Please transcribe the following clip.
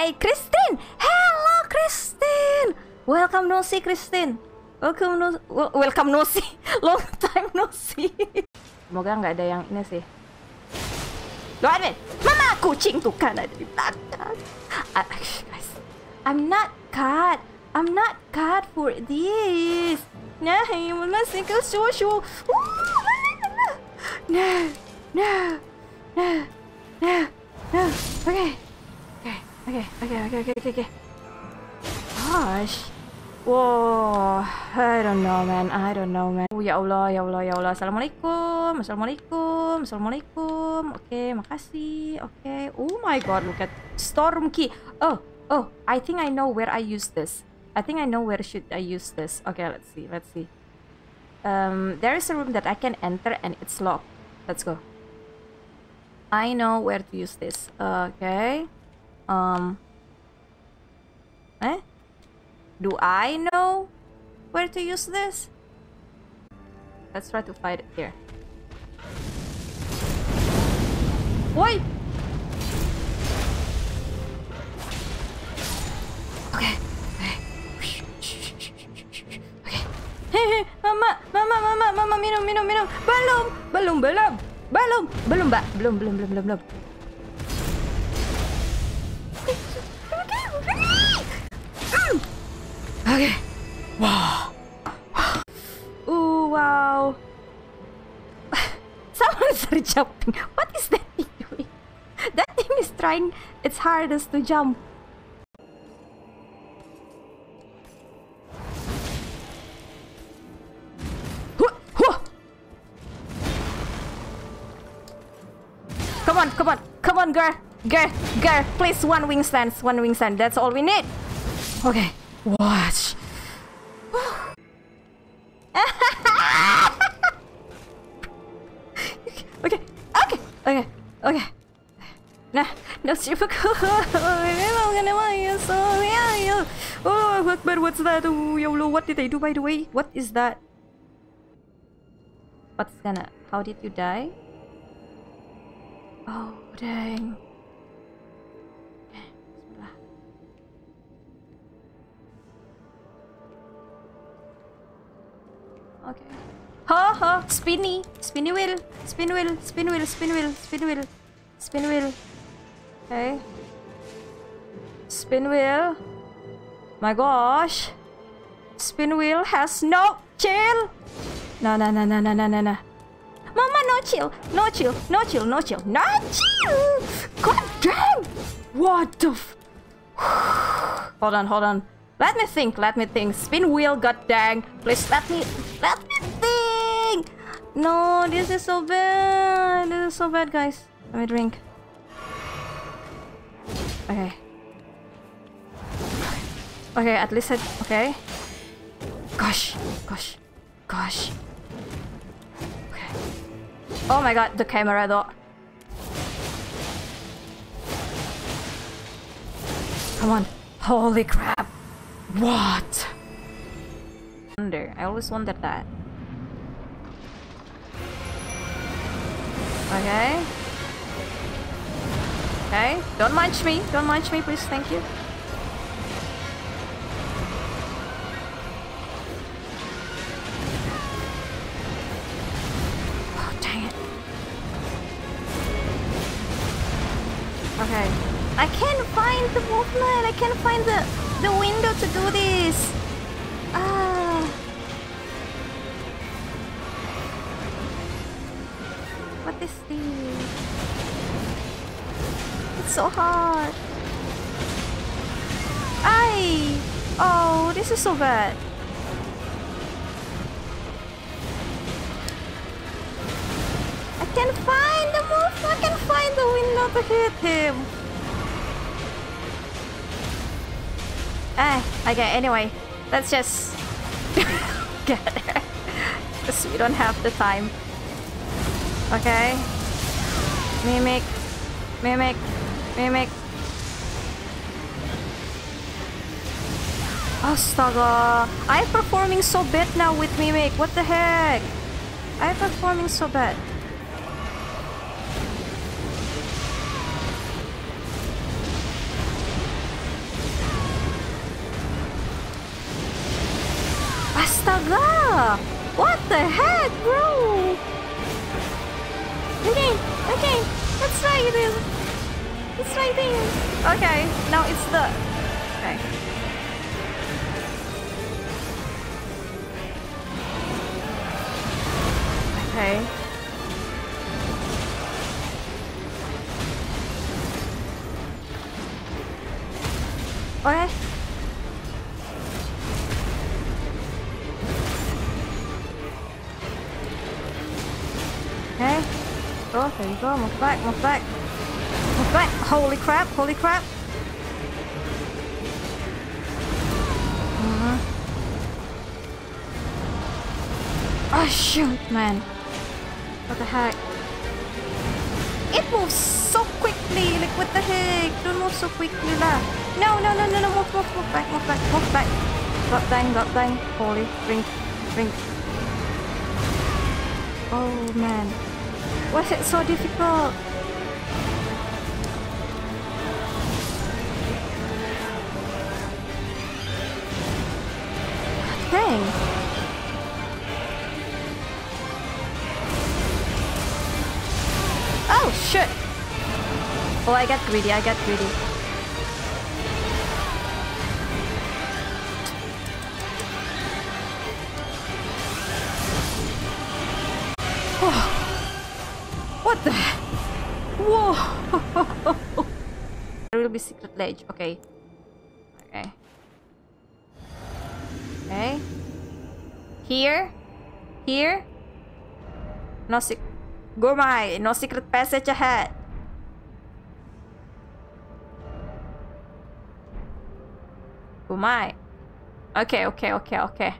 Hey, Christine! Hello, Christine! Welcome, no see, Christine. Welcome, no, wel- welcome, no see. Long time no see. Semoga nggak ada yang ini sih. Loh, Admin! Mama kucing tuh kan ada di belakang. Ah, guys, I'm not cut. I'm not cut for this. Nah, masih ke susu. No, no, no, no, no. Okay. Okay, okay, okay, okay, okay, okay, okay. Gosh. Whoa, I don't know man, I don't know man. Oh, ya Allah, ya Allah, ya Allah. Assalamualaikum, Assalamualaikum, Assalamualaikum. Oke, makasih. Oke. Oh my god, look at storm key. Oh, oh, I think I know where I use this. I think I know where should I use this. Okay, let's see, let's see. Um, there is a room that I can enter and it's locked. Let's go. I know where to use this. Okay. Um. Eh? Do I know where to use this? Let's try to fight it here. Wait! Okay. Okay. Mama, mama, mama, mama, minum, minum, minum. Belum, belum, belum, belum, belum, mbak, belum, belum, belum, belum, belum. Wow. Ooh, wow. Someone's jumping. What is that thing doing? That thing is trying its hardest to jump. Come on, come on, come on, girl. Girl, girl, please one wing stance, one wing stand. That's all we need. Okay, watch. okay, okay, okay, okay. Nah, no super cool. Oh, Akbar, what's that? Oh, YOLO, what did I do by the way? What is that? What's gonna... How did you die? Oh, dang. Okay. Ha ha! Spinny! Spinny wheel! Spin wheel! Spin wheel! Spin wheel! Spin wheel! Spin wheel! Okay. Spin wheel! My gosh! Spin wheel has no chill! No, no, no, no, no, no, no, no. Mama, no chill! No chill! No chill! No chill! No chill! God dang! What the f- Hold on, hold on. Let me think, let me think. Spin wheel, god dang. Please let me, me! No, this is so bad. This is so bad, guys. Let me drink. Okay. Okay, at least I, okay. Gosh, gosh, gosh. Okay. Oh my god, the camera though. Come on. Holy crap. What? I always wondered that. Okay. Okay. Don't munch me. Don't munch me, please. Thank you. Oh, dang it. Okay. I can't find the movement. I can't find the the window to do this. This? It's so hard. Ay! Oh, this is so bad. I can't find the move. I can find the window to hit him. Ah, okay, anyway. Let's just get there. Because we don't have the time. Okay. Mimic. Mimic. Mimic. Astaga. I'm performing so bad now with Mimic. What the heck? I'm performing so bad. Astaga! What the heck? Okay, let's try this. Let's try this. Okay, now it's the. Okay. Okay. Okay. There you go. Move back, move back. Move back. Holy crap, holy crap. Uh-huh. Oh, shoot, man. What the heck? It moves so quickly. Like, what the heck? Don't move so quickly lah. No, no, no, no, no. Move, move, move back, move back, move back. Got dang, got dang. Holy, drink, drink. Oh, man. Is it so difficult? Dang. Oh, shit. Oh, I got greedy, I got greedy. What? Whoa! there will be secret ledge. Okay. Okay. Okay. Here. Here. No secret. Gourmet, no secret passage ahead. Gourmet. Okay, okay, okay, okay.